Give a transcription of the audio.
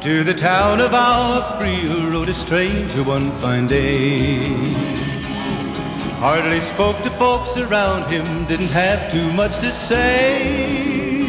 To the town of Agua Fria rode a stranger one fine day. Hardly spoke to folks around him, didn't have too much to say.